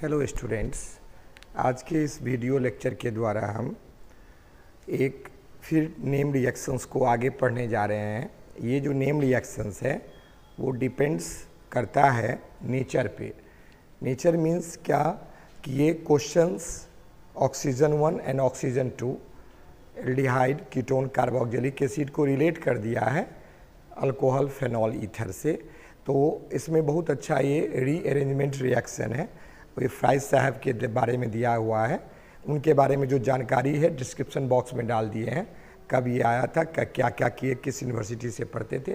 Hello students आज के इस वीडियो लेक्चर के द्वारा हम एक फिर नेम रिएक्शंस को आगे पढ़ने जा रहे हैं ये जो नेम रिएक्शंस है वो डिपेंड्स करता है नेचर पे नेचर मीन्स क्या कि ये questions oxygen one and oxygen two aldehyde ketone carboxylic acid को रिलेट कर दिया है अल्कोहल फेनॉल ईथर से तो इसमें बहुत अच्छा ये रीअरेंजमेंट रिएक्शन है वो फ़ाइज साहब के बारे में दिया हुआ है उनके बारे में जो जानकारी है डिस्क्रिप्शन बॉक्स में डाल दिए हैं कब ये आया था क्या क्या किए किस यूनिवर्सिटी से पढ़ते थे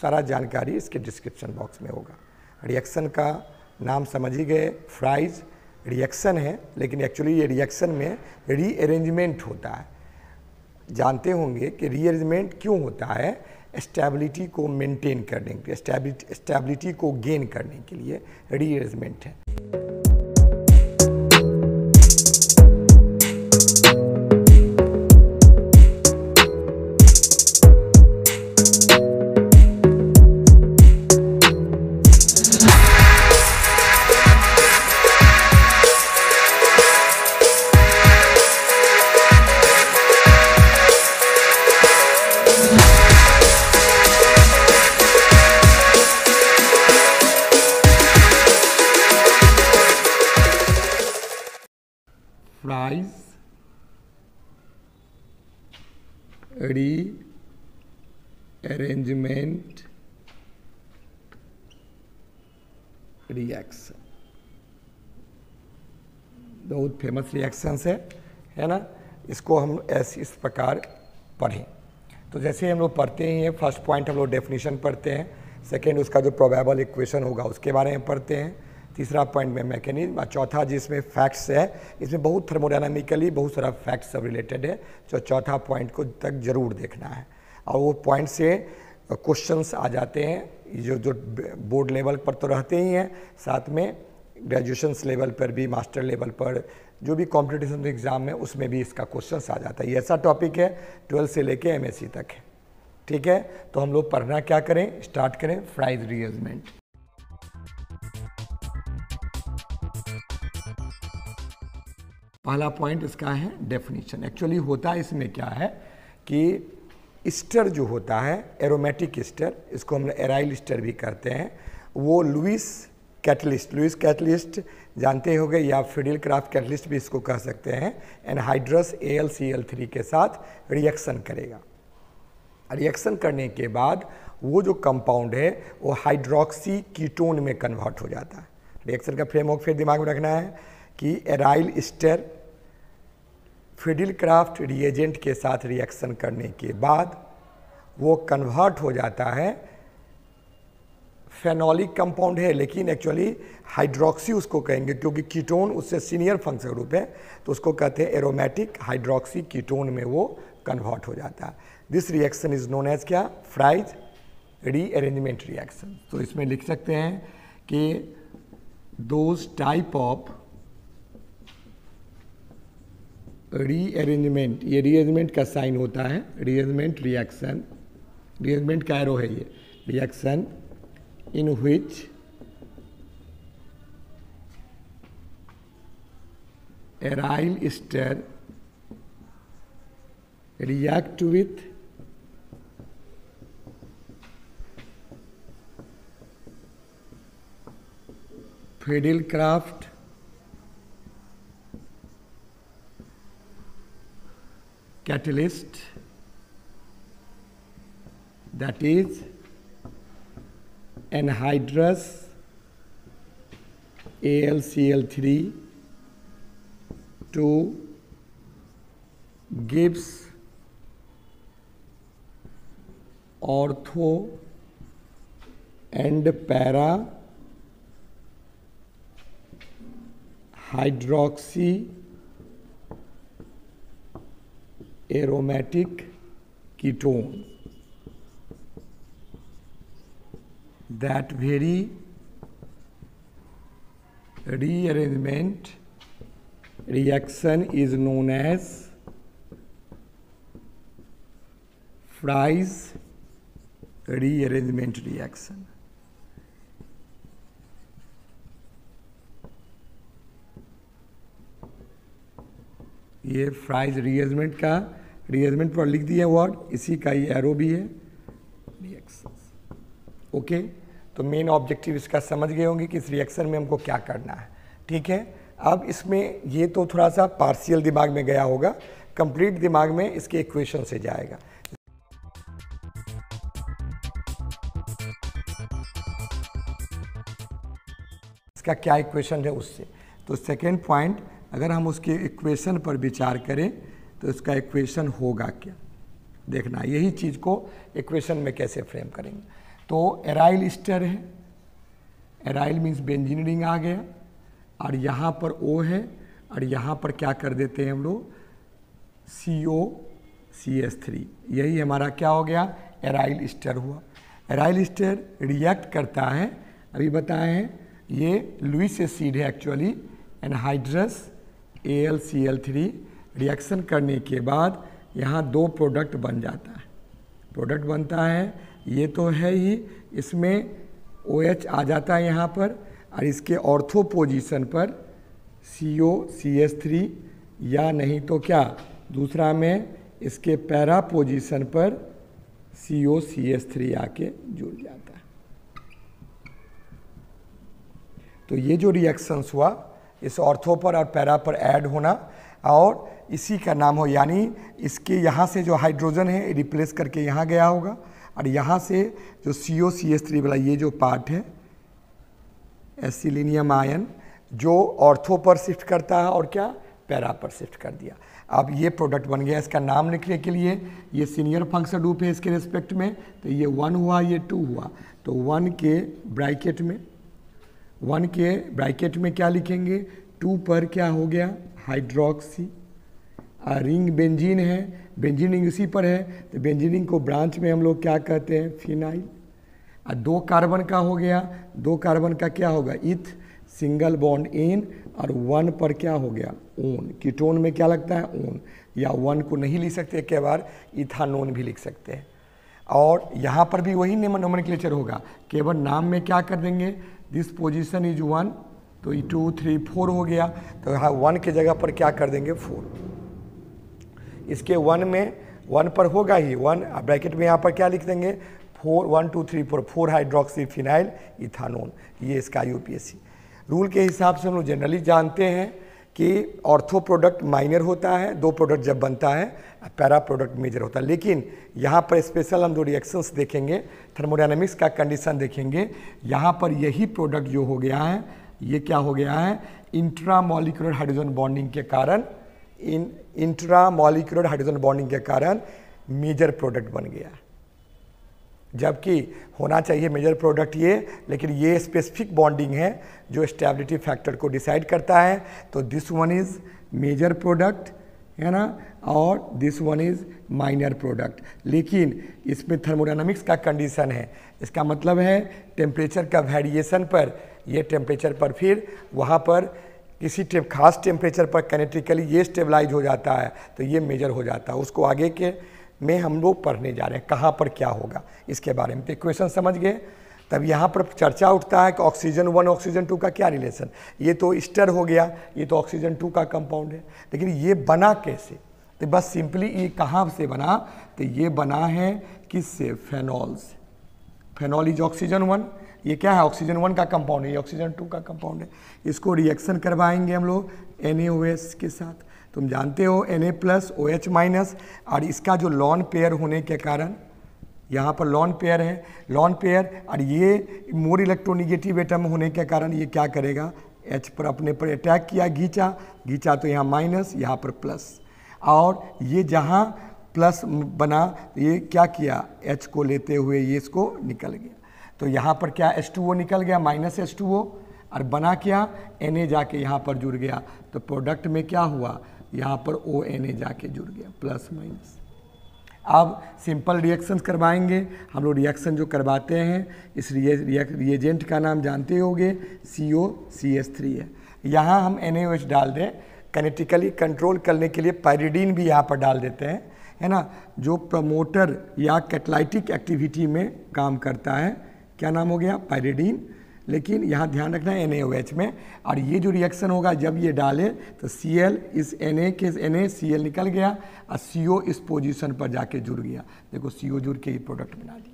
सारा जानकारी इसके डिस्क्रिप्शन बॉक्स में होगा रिएक्शन का नाम समझ ही गए फ्राइज रिएक्शन है लेकिन एक्चुअली ये रिएक्शन में रीअरेंजमेंट होता है जानते होंगे कि रीअरेंजमेंट क्यों होता है स्टेबिलिटी को मेंटेन करने के लिए स्टेबिलिटी को गेन करने के लिए रीअरेंजमेंट है arrangement रिएक्शन बहुत फेमस रिएक्शंस है है ना इसको हम ऐसे इस प्रकार पढ़ें तो जैसे हम लोग पढ़ते ही हैं फर्स्ट पॉइंट हम लोग डेफिनेशन पढ़ते हैं सेकेंड उसका जो प्रोबेबल इक्वेशन होगा उसके बारे में पढ़ते हैं तीसरा पॉइंट में मैकेनिज्म और चौथा जिसमें फैक्ट्स है इसमें बहुत थर्मोडाइनमिकली बहुत सारा फैक्ट्स सब रिलेटेड है जो चौथा पॉइंट को तक जरूर देखना है और वो पॉइंट से क्वेश्चंस आ जाते हैं जो जो बोर्ड लेवल पर तो रहते ही हैं साथ में ग्रेजुएशन लेवल पर भी मास्टर लेवल पर जो भी कॉम्पिटिशन एग्ज़ाम है उसमें भी इसका क्वेश्चन आ जाता है ये ऐसा टॉपिक है ट्वेल्थ से लेके एमएससी तक है ठीक है तो हम लोग पढ़ना क्या करें स्टार्ट करें फ्राइज रियजमेंट पहला पॉइंट इसका है डेफिनेशन एक्चुअली होता इसमें क्या है कि स्टर जो होता है एरोमेटिक स्टर इसको हम एराइल स्टर भी करते हैं वो लुइस कैटलिस्ट लुइस कैटलिस्ट जानते हो गए या फिडिल क्राफ्ट कैटलिस्ट भी इसको कह सकते हैं anhydrous A L C L three के साथ रिएक्शन करेगा रिएक्शन करने के बाद वो जो कंपाउंड है वो हाइड्रोक्सी कीटोन में कन्वर्ट हो जाता है रिएक्शन का फ्रेमवर्क फिर दिमाग में रखना है कि aryl ester Friedel Crafts reagent के साथ रिएक्शन करने के बाद वो कन्वर्ट हो जाता है फेनोलिक कंपाउंड है लेकिन एक्चुअली हाइड्रोक्सी उसको कहेंगे क्योंकि कीटोन उससे सीनियर फंक्शन रूप है तो उसको कहते हैं एरोमेटिक हाइड्रोक्सी कीटोन में वो कन्वर्ट हो जाता है this reaction is known as क्या फ्राइज रीअरेंजमेंट रिएक्शन तो इसमें लिख सकते हैं कि दोज टाइप ऑफ रीअरेंजमेंट ये रीअरेंजमेंट का साइन होता है रीअरेंजमेंट रिएक्शन रीअरेंजमेंट का एरो है ये reaction in which aryl ester with Friedel Crafts catalyst that is anhydrous AlCl3 to gives ortho and para hydroxy aromatic ketone that very rearrangement reaction is known as Fry's rearrangement reaction. ये Fries rearrangement का rearrangement पर लिख दिया word इसी का ये arrow भी है रिएक्शन ओके तो मेन ऑब्जेक्टिव इसका समझ गए होंगे कि इस रिएक्शन में हमको क्या करना है ठीक है अब इसमें ये तो थोड़ा सा पार्शियल दिमाग में गया होगा कंप्लीट दिमाग में इसके इक्वेशन से जाएगा इसका क्या इक्वेशन है उससे तो सेकेंड पॉइंट अगर हम उसके इक्वेशन पर विचार करें तो इसका इक्वेशन होगा क्या देखना यही चीज़ को इक्वेशन में कैसे फ्रेम करेंगे तो एराइल स्टर है एराइल मीन्स बेंजीनियरिंग आ गया और यहाँ पर ओ है और यहाँ पर क्या कर देते हैं हम लोग C O C S three यही हमारा क्या हो गया एराइल स्टर हुआ एराइल स्टर रिएक्ट करता है अभी बताएं ये लुइस एसिड है actually anhydrous A L C L three reaction करने के बाद यहाँ दो प्रोडक्ट बन जाता है प्रोडक्ट बनता है ये तो है ही इसमें ओ OH आ जाता है यहाँ पर और इसके ऑर्थो पोजीशन पर C O C S three या नहीं तो क्या दूसरा में इसके पैरा पोजीशन पर C O C S three आके जुड़ जाता है तो ये जो रिएक्शंस हुआ इस ऑर्थो पर और पैरा पर ऐड होना और इसी का नाम हो यानी इसके यहाँ से जो हाइड्रोजन है रिप्लेस करके यहाँ गया होगा और यहाँ से जो C O C S three वाला ये जो पार्ट है एसिलिनियम आयन जो ऑर्थो पर शिफ्ट करता है और क्या पैरा पर शिफ्ट कर दिया अब ये प्रोडक्ट बन गया इसका नाम लिखने के लिए ये सीनियर फंक्शन रूप है इसके रिस्पेक्ट में तो ये वन हुआ ये टू हुआ तो वन के ब्रैकेट में वन के ब्रैकेट में क्या लिखेंगे टू पर क्या हो गया हाइड्रोक्सी रिंग बेंजीन है बेंजीन रिंग उसी पर है तो बेंजीन रिंग को ब्रांच में हम लोग क्या कहते हैं फिनाइल और दो कार्बन का हो गया दो कार्बन का क्या होगा इथ सिंगल बॉन्ड इन और वन पर क्या हो गया ओन कीटोन में क्या लगता है ओन या वन को नहीं लिख सकते कई बार इथानोन भी लिख सकते हैं और यहाँ पर भी वही नोमन क्लेचर होगा केवल नाम में क्या कर देंगे दिस पोजिशन इज वन तो ये टू थ्री फोर हो गया तो हाँ वन के जगह पर क्या कर देंगे फोर इसके वन में वन पर होगा ही वन ब्रैकेट में यहाँ पर क्या लिख देंगे four one two three four four hydroxy phenyl ethanone ये इसका यूपीएससी रूल के हिसाब से हम लोग जनरली जानते हैं कि ऑर्थो प्रोडक्ट माइनर होता है दो प्रोडक्ट जब बनता है पैरा प्रोडक्ट मेजर होता है लेकिन यहाँ पर स्पेशल हम दो रिएक्शंस देखेंगे थर्मोडाइनमिक्स का कंडीशन देखेंगे यहाँ पर यही प्रोडक्ट जो हो गया है ये क्या हो गया है इंट्रामोलिकुलर हाइड्रोजन बॉन्डिंग के कारण इन इंट्रामोलिकुलर हाइड्रोजन बॉन्डिंग के कारण मेजर प्रोडक्ट बन गया है जबकि होना चाहिए मेजर प्रोडक्ट ये लेकिन ये स्पेसिफिक बॉन्डिंग है जो स्टेबिलिटी फैक्टर को डिसाइड करता है तो this one is major product है ना और this one is minor product लेकिन इसमें थर्मोडाइनमिक्स का कंडीशन है इसका मतलब है टेम्परेचर का वेरिएशन पर ये टेम्परेचर पर फिर वहाँ पर किसी टेप खास टेम्परेचर पर कैनेटिकली ये स्टेबलाइज हो जाता है तो ये मेजर हो जाता है उसको आगे के में हम लोग पढ़ने जा रहे हैं कहाँ पर क्या होगा इसके बारे में तो क्वेश्चन समझ गए तब यहाँ पर चर्चा उठता है कि ऑक्सीजन वन ऑक्सीजन टू का क्या रिलेशन ये तो स्टर हो गया ये तो ऑक्सीजन टू का कंपाउंड है लेकिन ये बना कैसे तो बस सिंपली ये कहाँ से बना तो ये बना है किससे फेनॉल से फेनॉल इज ऑक्सीजन वन ये क्या है ऑक्सीजन वन का कंपाउंड है ये ऑक्सीजन टू का कंपाउंड है इसको रिएक्शन करवाएंगे हम लोग एन के साथ तुम जानते हो N A plus O H minus और इसका जो लॉन पेयर होने के कारण यहाँ पर लॉन पेयर है लॉन पेयर और ये मोर इलेक्ट्रोनिगेटिव एटम होने के कारण ये क्या करेगा एच पर अपने पर अटैक किया घींचा घींचा तो यहाँ माइनस यहाँ पर प्लस और ये जहाँ प्लस बना ये क्या किया एच को लेते हुए ये इसको निकल गया तो यहाँ पर क्या एस टू ओ निकल गया माइनस एस टू ओ और बना क्या एन ए जाके यहाँ पर जुड़ गया तो प्रोडक्ट में क्या हुआ यहाँ पर ओ एन ए जाके जुड़ गया प्लस माइनस अब सिंपल रिएक्शंस करवाएंगे हम लोग रिएक्शन जो करवाते हैं इस रिएजेंट का नाम जानते होंगे C O C S three है यहाँ हम एन डाल दें कनेटिकली कंट्रोल करने के लिए पैरिडीन भी यहाँ पर डाल देते हैं है ना जो प्रमोटर या कैटलाइटिक एक्टिविटी में काम करता है क्या नाम हो गया पैरिडीन लेकिन यहाँ ध्यान रखना है एन में और ये जो रिएक्शन होगा जब ये डाले तो सी इस एन के एन ए सी निकल गया और सी इस पोजीशन पर जाके जुड़ गया देखो सी जुड़ के ये प्रोडक्ट बना लिया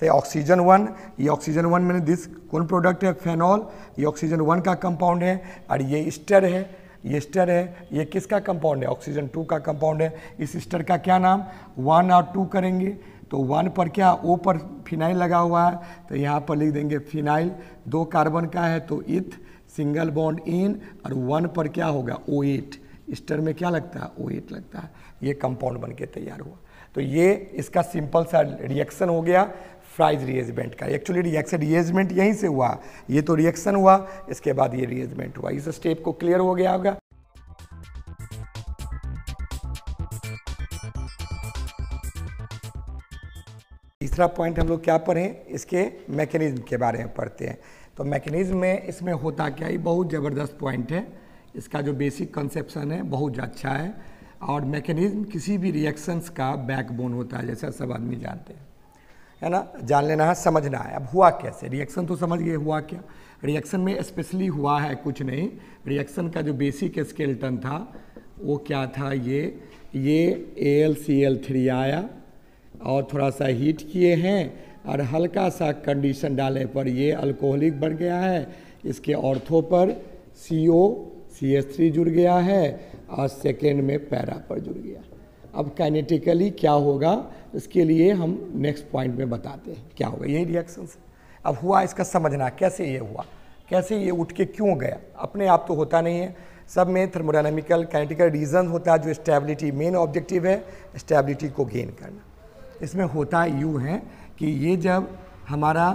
तो ये ऑक्सीजन वन ये ऑक्सीजन वन मैंने दिस कौन प्रोडक्ट है फेनॉल ये ऑक्सीजन वन का कंपाउंड है और ये स्टर है ये स्टर है ये किसका कंपाउंड है ऑक्सीजन टू का कंपाउंड है इस स्टर का क्या नाम वन और टू करेंगे तो वन पर क्या ओ पर फिनाइल लगा हुआ है तो यहाँ पर लिख देंगे फिनाइल दो कार्बन का है तो इथ सिंगल बॉन्ड इन और वन पर क्या होगा ओ एट स्टर में क्या लगता है ओ एट लगता है ये कंपाउंड बन के तैयार हुआ तो ये इसका सिंपल सा रिएक्शन हो गया फ्राइज रिएजमेंट का एक्चुअली रिएक्शन रिएजमेंट यहीं से हुआ ये तो रिएक्शन हुआ इसके बाद ये रिएजमेंट हुआ इस स्टेप को क्लियर हो गया होगा तीसरा पॉइंट हम लोग क्या पढ़ें इसके मैकेनिज्म के बारे में पढ़ते हैं तो मैकेनिज्म में इसमें होता क्या ये बहुत ज़बरदस्त पॉइंट है इसका जो बेसिक कंसेप्शन है बहुत अच्छा है और मैकेनिज्म किसी भी रिएक्शंस का बैकबोन होता है जैसा सब आदमी जानते हैं है ना जान लेना है समझना है अब हुआ कैसे रिएक्शन तो समझ गए हुआ क्या रिएक्शन में स्पेशली हुआ है कुछ नहीं रिएक्शन का जो बेसिक स्केल्टन था वो क्या था ये ये A L C L three आया और थोड़ा सा हीट किए हैं और हल्का सा कंडीशन डालने पर ये अल्कोहलिक बन गया है इसके ऑर्थो पर C O C S three जुड़ गया है और सेकेंड में पैरा पर जुड़ गया अब काइनेटिकली क्या होगा इसके लिए हम नेक्स्ट पॉइंट में बताते हैं क्या होगा यही रिएक्शन से अब हुआ इसका समझना कैसे ये हुआ कैसे ये उठ के क्यों गया अपने आप तो होता नहीं है सब में थर्मोडाइनमिकल काइनेटिकल रीज़न होता है जो स्टेबिलिटी मेन ऑब्जेक्टिव है स्टेबिलिटी को गेन करना इसमें होता यूँ है कि ये जब हमारा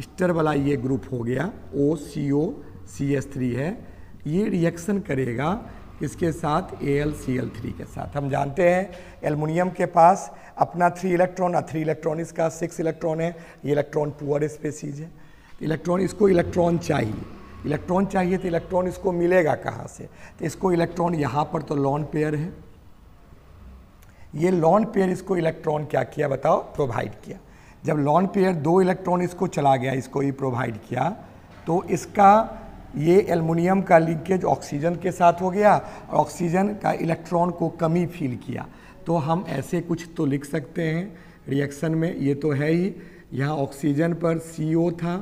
स्टर वाला ये ग्रुप हो गया O C O C S three है ये रिएक्शन करेगा किसके साथ A L C L three के साथ हम जानते हैं एलमुनियम के पास अपना थ्री इलेक्ट्रॉन और थ्री इलेक्ट्रॉन इसका सिक्स इलेक्ट्रॉन है ये इलेक्ट्रॉन पुअर स्पेसीज है इलेक्ट्रॉन तो इसको इलेक्ट्रॉन चाहिए इलेक्ट्रॉन चाहिए तो इलेक्ट्रॉन इसको मिलेगा कहाँ से तो इसको इलेक्ट्रॉन यहाँ पर तो लॉन पेयर है ये लॉन पेयर इसको इलेक्ट्रॉन क्या किया बताओ प्रोवाइड किया जब लॉन पेयर दो इलेक्ट्रॉन इसको चला गया इसको ही प्रोवाइड किया तो इसका ये एलमिनियम का लिंकेज ऑक्सीजन के साथ हो गया और ऑक्सीजन का इलेक्ट्रॉन को कमी फील किया तो हम ऐसे कुछ तो लिख सकते हैं रिएक्शन में ये तो है ही यहाँ ऑक्सीजन पर सी था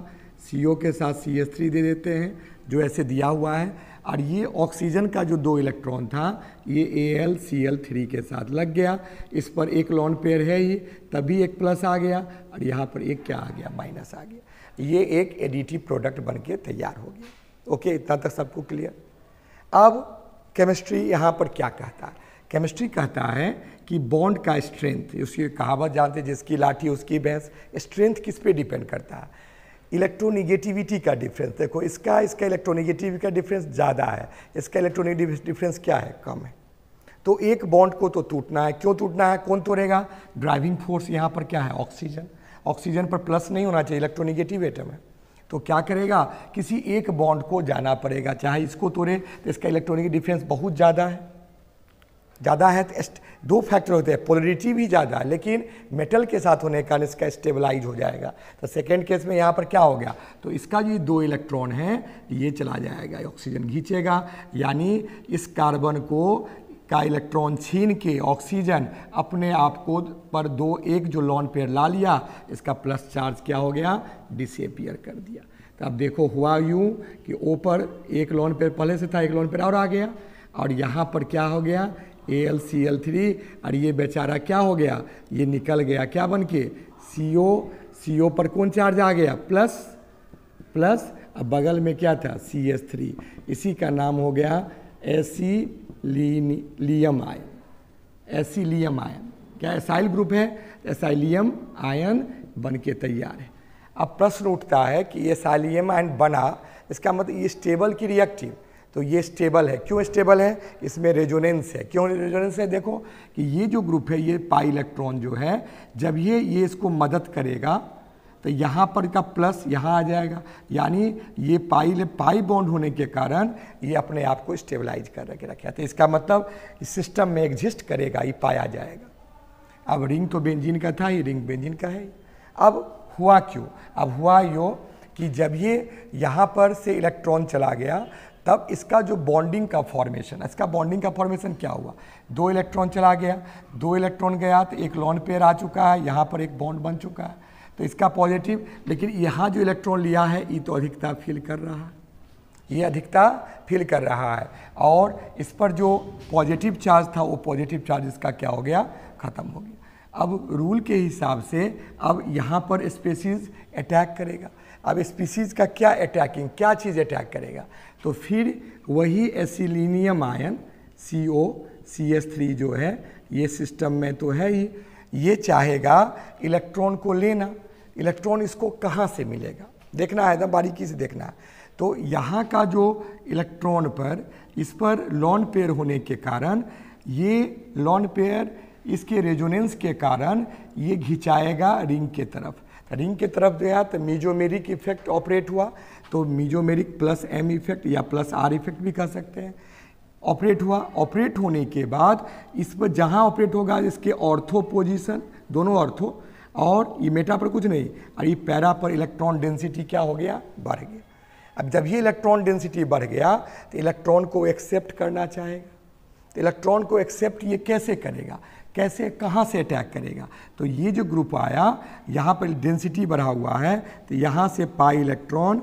सी के साथ सी दे देते हैं जो ऐसे दिया हुआ है और ये ऑक्सीजन का जो दो इलेक्ट्रॉन था ये A L C L three के साथ लग गया इस पर एक लॉन पेयर है ही तभी एक प्लस आ गया और यहाँ पर एक क्या आ गया माइनस आ गया ये एक एडिटिव प्रोडक्ट बन के तैयार हो गया ओके इतना तक सबको क्लियर अब केमिस्ट्री यहाँ पर क्या कहता है केमिस्ट्री कहता है कि बॉन्ड का स्ट्रेंथ उसकी कहावत जानते जिसकी लाठी उसकी भैंस स्ट्रेंथ किस पे डिपेंड करता है इलेक्ट्रोनिगेटिविटी का डिफरेंस देखो इसका इसका इलेक्ट्रोनिगेटिविटी का डिफरेंस ज़्यादा है इसका इलेक्ट्रोनिक डिफरेंस क्या है कम है तो एक बॉन्ड को तो टूटना है क्यों टूटना है कौन तोड़ेगा ड्राइविंग फोर्स यहाँ पर क्या है ऑक्सीजन ऑक्सीजन पर प्लस नहीं होना चाहिए इलेक्ट्रोनिगेटिव एटम है तो क्या करेगा किसी एक बॉन्ड को जाना पड़ेगा चाहे इसको तोड़े तो इसका इलेक्ट्रॉनिक डिफरेंस बहुत ज़्यादा है ज़्यादा है तो दो फैक्टर होते हैं पोलरिटी भी ज़्यादा है लेकिन मेटल के साथ होने के कारण इसका स्टेबलाइज हो जाएगा तो सेकेंड केस में यहाँ पर क्या हो गया तो इसका जो दो इलेक्ट्रॉन है ये चला जाएगा ऑक्सीजन घींचेगा यानी इस कार्बन को का इलेक्ट्रॉन छीन के ऑक्सीजन अपने आप को पर दो एक जो लॉन पेयर ला लिया इसका प्लस चार्ज क्या हो गया डिसपियर कर दिया तो अब देखो हुआ यूँ कि ओ पर एक लॉन पेयर पहले से था एक लॉन पेयर और आ गया और यहाँ पर क्या हो गया A L C L three और ये बेचारा क्या हो गया ये निकल गया क्या बन के सी ओ सी ओ पर कौन चार्ज आ गया प्लस प्लस अब बगल में क्या था सी एस थ्री इसी का नाम हो गया acylium ion acylium ion क्या एसाइल ग्रुप है एसाइलियम आयन बन के तैयार है अब प्रश्न उठता है कि एसाइलियम आयन बना इसका मतलब ये स्टेबल की रिएक्टिव तो ये स्टेबल है क्यों स्टेबल है इसमें रेजोनेंस है क्यों रेजोनेंस है देखो कि ये जो ग्रुप है ये पाई इलेक्ट्रॉन जो है जब ये ये इसको मदद करेगा तो यहाँ पर का प्लस यहाँ आ जाएगा यानी ये पाई पाई बॉन्ड होने के कारण ये अपने आप को स्टेबलाइज कर रखे रखे तो इसका मतलब इस सिस्टम में एग्जिस्ट करेगा ये पाया जाएगा अब रिंग तो बेंजिन का था ये रिंग बेंजिन का है अब हुआ क्यों अब हुआ यो कि जब ये यहाँ पर से इलेक्ट्रॉन चला गया तब इसका जो बॉन्डिंग का फॉर्मेशन इसका बॉन्डिंग का फॉर्मेशन क्या हुआ दो इलेक्ट्रॉन चला गया दो इलेक्ट्रॉन गया तो एक लॉन पेयर आ चुका है यहाँ पर एक बॉन्ड बन चुका है तो इसका पॉजिटिव लेकिन यहाँ जो इलेक्ट्रॉन लिया है ये तो अधिकता फील कर रहा है ये अधिकता फील कर रहा है और इस पर जो पॉजिटिव चार्ज था वो पॉजिटिव चार्ज इसका क्या हो गया ख़त्म हो गया अब रूल के हिसाब से अब यहाँ पर स्पेसीज अटैक करेगा अब स्पीसीज़ का क्या अटैकिंग क्या चीज़ अटैक करेगा तो फिर वही acylium ion C O C S three जो है ये सिस्टम में तो है ही ये चाहेगा इलेक्ट्रॉन को लेना इलेक्ट्रॉन इसको कहाँ से मिलेगा देखना है ना बारीकी से देखना है तो यहाँ का जो इलेक्ट्रॉन पर इस पर लॉन पेयर होने के कारण ये लॉन पेयर इसके रेजोनेंस के कारण ये घिंचाएगा रिंग के तरफ रिंग की तरफ गया तो मीजोमेरिक इफेक्ट ऑपरेट हुआ तो मीजोमेरिक प्लस एम इफेक्ट या प्लस आर इफेक्ट भी कह सकते हैं ऑपरेट हुआ ऑपरेट होने के बाद इस पर जहाँ ऑपरेट होगा इसके ऑर्थो पोजिशन दोनों ऑर्थो और ये मेटा पर कुछ नहीं और ये पैरा पर इलेक्ट्रॉन डेंसिटी क्या हो गया बढ़ गया अब जब ये इलेक्ट्रॉन डेंसिटी बढ़ गया तो इलेक्ट्रॉन को एक्सेप्ट करना चाहेगा तो इलेक्ट्रॉन को एक्सेप्ट ये कैसे करेगा कैसे कहाँ से अटैक करेगा तो ये जो ग्रुप आया यहाँ पर डेंसिटी बढ़ा हुआ है तो यहाँ से पाई इलेक्ट्रॉन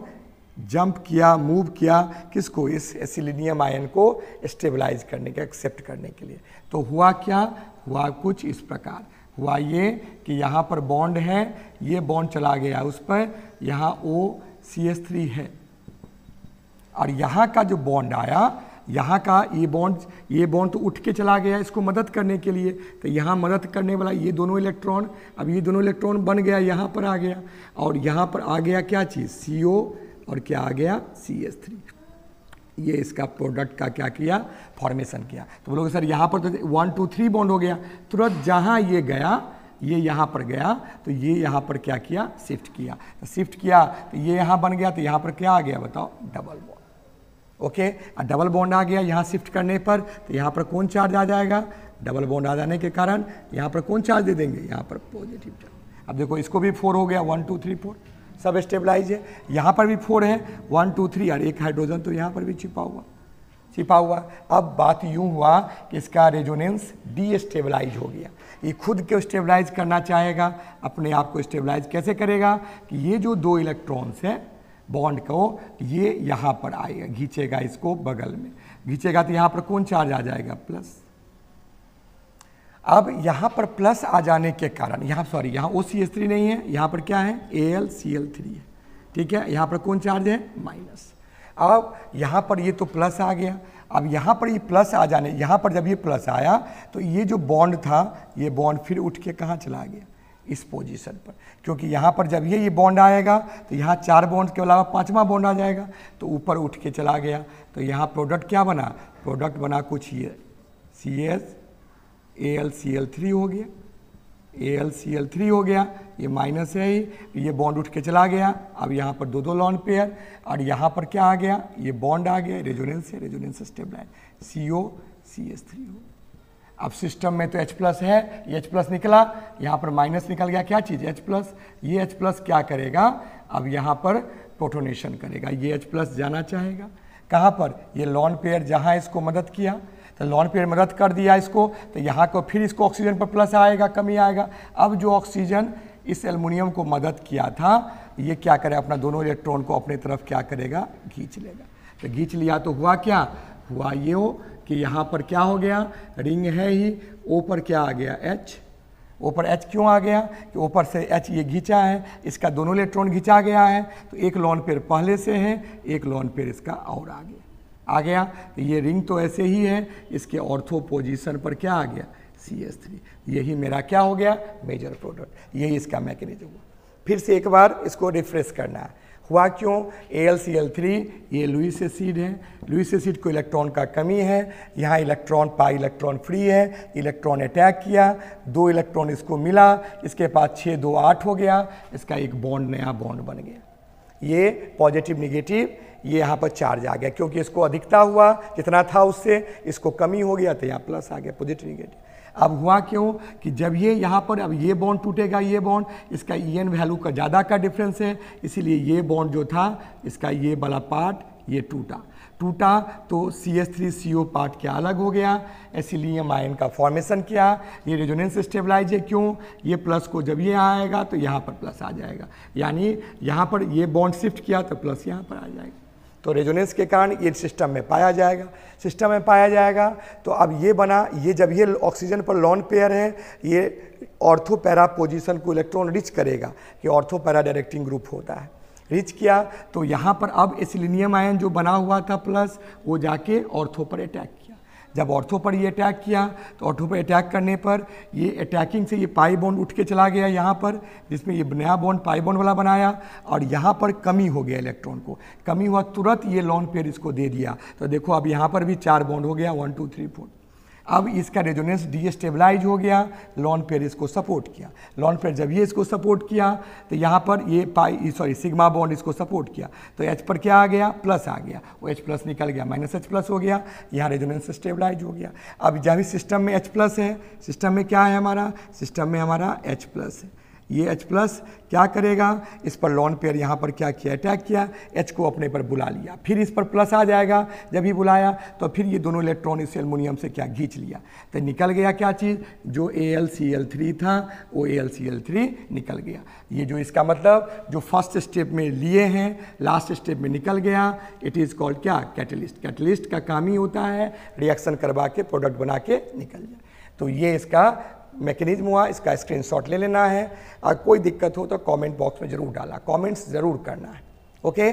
जंप किया मूव किया किसको इस एसिलीनियम आयन को स्टेबलाइज करने के एक्सेप्ट करने के लिए तो हुआ क्या हुआ कुछ इस प्रकार हुआ ये कि यहाँ पर बॉन्ड है ये बॉन्ड चला गया उस पर यहाँ ओ सी एस थ्री है और यहाँ का जो बॉन्ड आया यहाँ का ये बॉन्ड ये बॉन्ड तो उठ के चला गया इसको मदद करने के लिए तो यहाँ मदद करने वाला ये दोनों इलेक्ट्रॉन अब ये दोनों इलेक्ट्रॉन बन गया यहाँ पर आ गया और यहाँ पर आ गया क्या चीज़ सी और क्या आ गया सी एस थ्री ये इसका प्रोडक्ट का क्या किया फॉर्मेशन किया तो बोलोगे सर यहाँ पर तो वन टू थ्री बॉन्ड हो गया तुरंत जहाँ ये गया ये यहाँ पर गया तो ये यहाँ पर क्या किया शिफ्ट किया तो शिफ्ट किया तो ये यहाँ बन गया तो यहाँ पर क्या आ गया बताओ double bond okay double bond आ गया यहाँ शिफ्ट करने पर तो यहाँ पर कौन चार्ज आ जाएगा डबल बॉन्ड आ जाने के कारण यहाँ पर कौन चार्ज दे देंगे यहाँ पर पॉजिटिव चार्ज अब देखो इसको भी फोर हो गया वन टू थ्री फोर सब स्टेबलाइज है यहाँ पर भी फोर है वन टू थ्री और एक हाइड्रोजन तो यहाँ पर भी छिपा हुआ छिपा हुआ अब बात यूँ हुआ कि इसका रेजोनेंस डी स्टेबलाइज हो गया ये खुद को स्टेबलाइज करना चाहेगा अपने आप को स्टेबलाइज कैसे करेगा कि ये जो दो इलेक्ट्रॉन्स हैं बॉन्ड को ये यहाँ पर आएगा घींचेगा इसको बगल में घींचेगा तो यहाँ पर कौन चार्ज आ जाएगा प्लस अब यहाँ पर प्लस आ जाने के कारण यहाँ सॉरी यहाँ ओ सी एस थ्री नहीं है यहाँ पर क्या है A L C L three है ठीक है यहाँ पर कौन चार्ज है माइनस अब यहाँ पर ये तो प्लस आ गया अब यहाँ पर ये प्लस आ जाने यहाँ पर जब ये प्लस आया तो ये जो बॉन्ड था ये बॉन्ड फिर उठ के कहाँ चला गया इस पोजीशन पर क्योंकि यहाँ पर जब ये ये बॉन्ड आएगा तो यहाँ चार बॉन्ड के अलावा पांचवा बॉन्ड आ जाएगा तो ऊपर उठ के चला गया तो यहाँ प्रोडक्ट क्या बना प्रोडक्ट बना कुछ ये C S A L C L three हो गया A L C L three हो गया ये माइनस है ही तो ये बॉन्ड उठ के चला गया अब यहाँ पर दो दो लॉन पेयर और यहाँ पर क्या आ गया ये बॉन्ड आ गया रेजोनेंस है resonance stabilize C O C S three हो गया अब सिस्टम में तो H प्लस है H प्लस निकला यहाँ पर माइनस निकल गया क्या चीज़ H प्लस ये H प्लस क्या करेगा अब यहाँ पर प्रोटोनेशन करेगा ये H प्लस जाना चाहेगा कहाँ पर ये लॉन पेयर जहाँ इसको मदद किया तो लॉन पेयर मदद कर दिया इसको तो यहाँ को फिर इसको ऑक्सीजन पर प्लस आएगा कमी आएगा अब जो ऑक्सीजन इस एलमोनियम को मदद किया था ये क्या करे अपना दोनों इलेक्ट्रॉन को अपने तरफ क्या करेगा खींच लेगा तो खींच लिया तो हुआ क्या हुआ ये हो कि यहाँ पर क्या हो गया रिंग है ही ओ पर क्या आ गया एच ओ पर एच क्यों आ गया कि ऊपर से एच ये घिंचा है इसका दोनों इलेक्ट्रॉन घिंचा गया है तो एक लॉन पेयर पहले से है एक लॉन पेयर इसका और आ गया आ गया तो ये रिंग तो ऐसे ही है इसके ऑर्थो पोजिशन पर क्या आ गया सी एस थ्री यही मेरा क्या हो गया मेजर प्रोडक्ट यही इसका मैकेनिज्म हुआ फिर से एक बार इसको रिफ्रेश करना है हुआ क्यों A L C L three ये लुइस एसिड है लुइस एसिड को इलेक्ट्रॉन का कमी है यहाँ इलेक्ट्रॉन पा इलेक्ट्रॉन फ्री है इलेक्ट्रॉन अटैक किया दो इलेक्ट्रॉन इसको मिला इसके पास छः दो आठ हो गया इसका एक बॉन्ड नया बॉन्ड बन गया ये पॉजिटिव निगेटिव ये यहाँ पर चार्ज आ गया क्योंकि इसको अधिकता हुआ जितना था उससे इसको कमी हो गया तो यहाँ प्लस आ गया पॉजिटिव निगेटिव अब हुआ क्यों कि जब ये यहाँ पर अब ये बॉन्ड टूटेगा ये बॉन्ड इसका ई एन वैल्यू का ज़्यादा का डिफरेंस है इसीलिए ये बॉन्ड जो था इसका ये वाला पार्ट ये टूटा टूटा तो C S three C O part क्या अलग हो गया एसिलियम आयन का फॉर्मेशन किया ये रेजोनेंस स्टेबलाइज है क्यों ये प्लस को जब ये आएगा तो यहाँ पर प्लस आ जाएगा यानी यहाँ पर ये बॉन्ड शिफ्ट किया तो प्लस यहाँ पर आ जाएगा तो रेजोनेंस के कारण ये सिस्टम में पाया जाएगा सिस्टम में पाया जाएगा तो अब ये बना ये जब ये ऑक्सीजन पर लॉन पेयर है ये ऑर्थोपैरा पोजिशन को इलेक्ट्रॉन रिच करेगा कि ऑर्थोपैरा डायरेक्टिंग ग्रुप होता है रिच किया तो यहाँ पर अब एसिलिनियम आयन जो बना हुआ था प्लस वो जाके ऑर्थो पर अटैक जब ऑर्थो पर ये अटैक किया तो ऑर्थो पर अटैक करने पर ये अटैकिंग से ये पाई बॉन्ड उठ के चला गया यहाँ पर जिसमें ये नया बॉन्ड पाई बॉन्ड वाला बनाया और यहाँ पर कमी हो गया इलेक्ट्रॉन को कमी हुआ तुरंत ये लॉन्ग पेयर इसको दे दिया तो देखो अब यहाँ पर भी चार बॉन्ड हो गया वन टू थ्री फोर अब इसका रेजोनेंस डी स्टेबलाइज हो गया लॉन पेयर इसको सपोर्ट किया लॉन पेयर जब ये इसको सपोर्ट किया तो यहाँ पर ये पाई सॉरी सिग्मा बॉन्ड इसको सपोर्ट किया तो एच पर क्या आ गया प्लस आ गया वो एच प्लस निकल गया माइनस एच प्लस हो गया यहाँ रेजोनेंस स्टेबलाइज हो गया अब जब सिस्टम में एच प्लस है सिस्टम में क्या है हमारा सिस्टम में हमारा एच प्लस है ये H प्लस क्या करेगा इस पर लॉन पेयर यहाँ पर क्या किया अटैक किया H को अपने पर बुला लिया फिर इस पर प्लस आ जाएगा जब ही बुलाया तो फिर ये दोनों इलेक्ट्रॉन इस एलमोनियम से क्या घींच लिया तो निकल गया क्या चीज़ जो A L C L three था वो A L C L three निकल गया ये जो इसका मतलब जो फर्स्ट स्टेप में लिए हैं लास्ट स्टेप में निकल गया इट इज़ कॉल्ड क्या कैटलिस्ट कैटलिस्ट का काम ही होता है रिएक्शन करवा के प्रोडक्ट बना के निकल जाए तो ये इसका मैकेनिज्म हुआ इसका स्क्रीनशॉट ले लेना है और कोई दिक्कत हो तो कमेंट बॉक्स में ज़रूर डाला कमेंट्स ज़रूर करना है ओके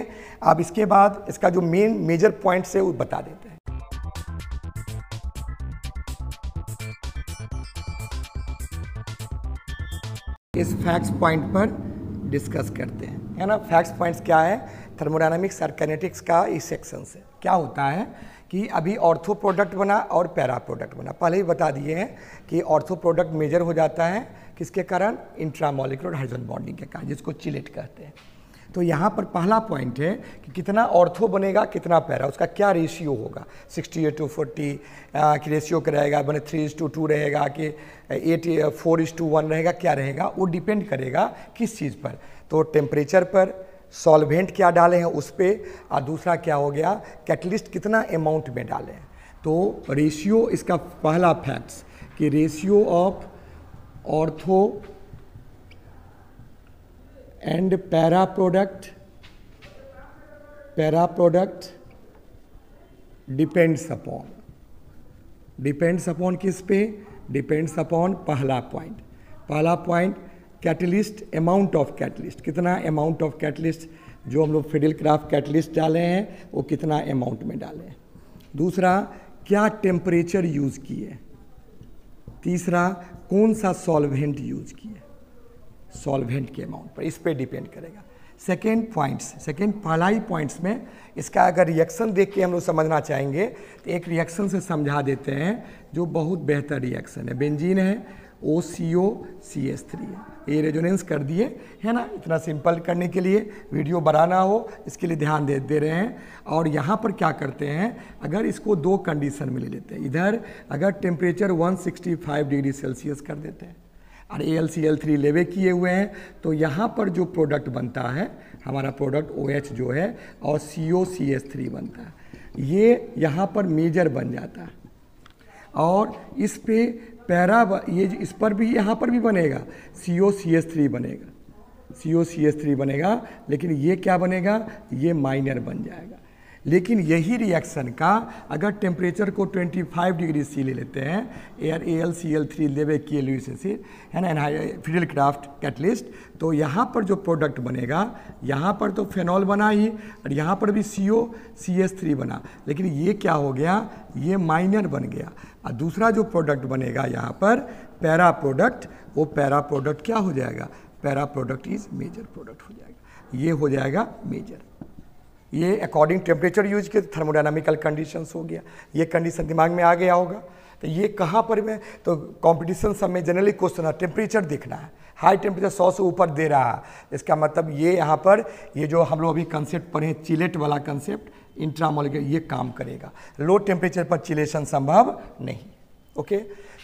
अब इसके बाद इसका जो मेन मेजर पॉइंट्स है वो बता देते हैं इस फैक्ट्स पॉइंट पर डिस्कस करते हैं है ना फैक्ट्स पॉइंट्स क्या है थर्मोडाइनमिक्स और कैनेटिक्स का इस सेक्शन से क्या होता है कि अभी ऑर्थो प्रोडक्ट बना और पैरा प्रोडक्ट बना पहले ही बता दिए हैं कि ऑर्थो प्रोडक्ट मेजर हो जाता है किसके कारण इंट्रामोलिकुलर हाइड्रोजन बॉन्डिंग के कारण जिसको चिलेट कहते हैं तो यहाँ पर पहला पॉइंट है कि कितना ऑर्थो बनेगा कितना पैरा उसका क्या रेशियो होगा 68 टू 40 आ, कि रेशियो का रहेगा बने थ्री इज टू टू रहेगा कि eight four is two one रहेगा क्या रहेगा वो डिपेंड करेगा किस चीज़ पर तो टेम्परेचर पर सॉल्वेंट क्या डाले हैं उस पर और दूसरा क्या हो गया कैटलिस्ट कितना अमाउंट में डाले हैं तो रेशियो इसका पहला फैक्ट्स कि ratio of ortho and para product para product depends upon depends upon किस पे डिपेंड्स अपॉन पहला पॉइंट पहला point catalyst amount of catalyst कितना अमाउंट ऑफ कैटलिस्ट जो हम लोग फेडल क्राफ्ट कैटलिस्ट डाले हैं वो कितना अमाउंट में डाले हैं दूसरा क्या टेम्परेचर यूज़ किए तीसरा कौन सा सॉल्वेंट यूज किए सॉल्वेंट के अमाउंट पर इस पर डिपेंड करेगा सेकेंड पॉइंट्स सेकेंड पढ़ाई पॉइंट्स में इसका अगर रिएक्शन देख के हम लोग समझना चाहेंगे तो एक रिएक्शन से समझा देते हैं जो बहुत बेहतर रिएक्शन है बेंजीन है O C O C S three है ये रेजोनेंस कर दिए है ना इतना सिंपल करने के लिए वीडियो बनाना हो इसके लिए ध्यान दे दे रहे हैं और यहाँ पर क्या करते हैं अगर इसको दो कंडीशन में ले लेते हैं इधर अगर टेम्परेचर 165 डिग्री सेल्सियस कर देते हैं और A L C L three लेवे किए हुए हैं तो यहाँ पर जो प्रोडक्ट बनता है हमारा प्रोडक्ट ओ OH एच जो है और C O C S three बनता है ये यहाँ पर मेजर बन जाता है और इस पर पैरा ये इस पर भी यहाँ पर भी बनेगा C O C S three बनेगा C O C S three बनेगा लेकिन ये क्या बनेगा ये माइनर बन जाएगा लेकिन यही रिएक्शन का अगर टेम्परेचर को 25 डिग्री सी ले लेते हैं air A L C L three लेवे के एल से है ना फिडल क्राफ्ट कैटलिस्ट तो यहाँ पर जो प्रोडक्ट बनेगा यहाँ पर तो फेनॉल बना ही और यहाँ पर भी C O C S three बना लेकिन ये क्या हो गया ये माइनर बन गया और दूसरा जो प्रोडक्ट बनेगा यहाँ पर पैरा प्रोडक्ट वो पैरा प्रोडक्ट क्या हो जाएगा para product is major product हो जाएगा ये हो जाएगा मेजर ये अकॉर्डिंग टेम्परेचर यूज के थर्मोडाइनमिकल कंडीशंस हो गया ये कंडीशन दिमाग में आ गया होगा तो ये कहाँ पर मैं तो कंपटीशन सब में जनरली क्वेश्चन है टेम्परेचर देखना है हाई टेम्परेचर सौ से ऊपर दे रहा है इसका मतलब ये यहाँ पर ये जो हम लोग अभी कंसेप्ट पढ़े चिलेट वाला कंसेप्ट इंट्रामोलिकुलर ये काम करेगा लो टेम्परेचर पर चिलेशन संभव नहीं ओके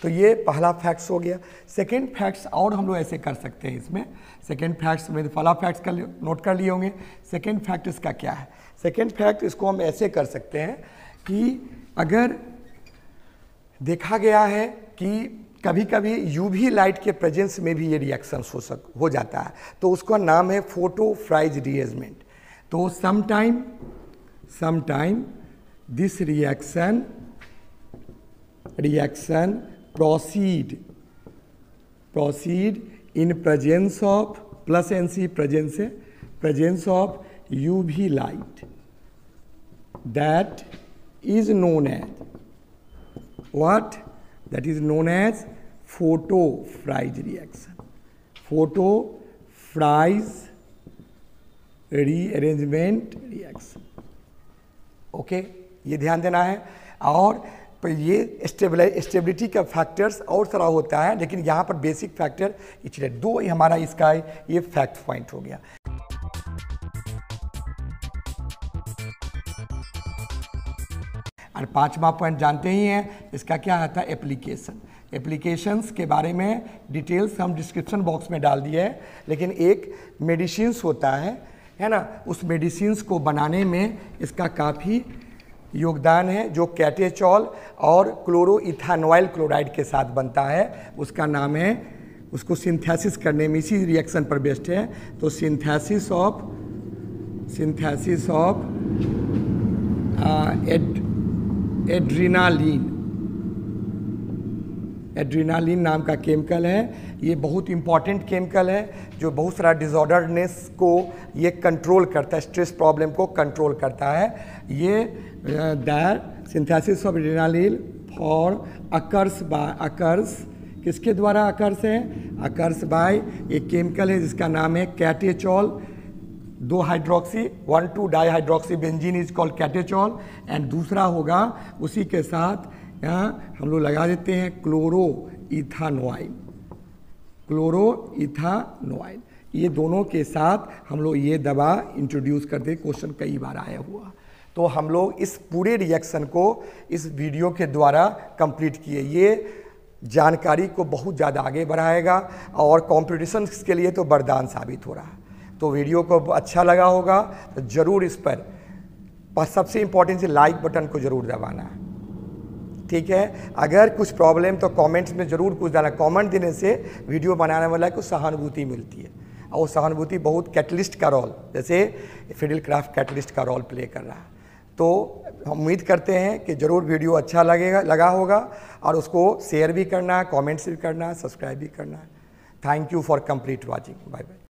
तो ये पहला फैक्ट्स हो गया सेकेंड फैक्ट्स और हम लोग ऐसे कर सकते हैं इसमें सेकेंड फैक्ट्स में तो पहला फैक्ट्स कर नोट कर लिए होंगे सेकेंड फैक्ट इसका क्या है सेकेंड फैक्ट इसको हम ऐसे कर सकते हैं कि अगर देखा गया है कि कभी कभी यूवी लाइट के प्रेजेंस में भी ये रिएक्शंस हो सक हो जाता है तो उसका नाम है फोटो फ्राइज रिएजमेंट तो sometime some time this reaction reaction proceed proceed in presence of plus nc presence presence of uv light that is known as what that is known as photo fries reaction photo fries rearrangement reaction okay ये ध्यान देना है और तो ये stability का factors और सारा होता है लेकिन यहाँ पर बेसिक फैक्टर इसलिए दो ही हमारा इसका है ये फैक्ट पॉइंट हो गया और पांचवा पॉइंट जानते ही हैं इसका क्या आता है एप्लीकेशन एप्लीकेशंस के बारे में डिटेल्स हम डिस्क्रिप्शन बॉक्स में डाल दिए हैं लेकिन एक मेडिसिन होता है है ना उस मेडिसिन को बनाने में इसका काफ़ी योगदान है जो कैटेचॉल और क्लोरो क्लोराइड के साथ बनता है उसका नाम है उसको सिंथेसिस करने में इसी रिएक्शन पर बेस्ड है तो synthesis of synthesis of ad adrenaline adrenaline नाम का केमिकल है ये बहुत इंपॉर्टेंट केमिकल है जो बहुत सारा डिजॉर्डरनेस को ये कंट्रोल करता है स्ट्रेस प्रॉब्लम को कंट्रोल करता है ये their synthesis of adrenaline for occurs by occurs किसके द्वारा अकर्स है अकर्स बाय ये केमिकल है जिसका नाम है कैटेचॉल दो hydroxy one two di hydroxy benzene is called catechol and दूसरा होगा उसी के साथ यहाँ हम लोग लगा देते हैं क्लोरो इथानोआइल क्लोरो इथानोआइल ये दोनों के साथ हम लोग ये दवा इंट्रोड्यूस करते क्वेश्चन कई बार आया हुआ तो हम लोग इस पूरे रिएक्शन को इस वीडियो के द्वारा कंप्लीट किए ये जानकारी को बहुत ज़्यादा आगे बढ़ाएगा और कॉम्पिटिशन के लिए तो वरदान साबित हो रहा है तो वीडियो को अच्छा लगा होगा तो ज़रूर इस पर सबसे इम्पोर्टेंट से लाइक बटन को ज़रूर दबाना है ठीक है अगर कुछ प्रॉब्लम तो कमेंट्स में ज़रूर कुछ डालना कमेंट देने से वीडियो बनाने वाला को सहानुभूति मिलती है और वो सहानुभूति बहुत कैटलिस्ट का रोल जैसे फिडिल क्राफ्ट कैटलिस्ट का रोल प्ले कर रहा है तो हम उम्मीद करते हैं कि ज़रूर वीडियो अच्छा लगेगा लगा होगा और उसको शेयर भी करना कॉमेंट्स भी करना सब्सक्राइब भी करना thank you for complete watching bye bye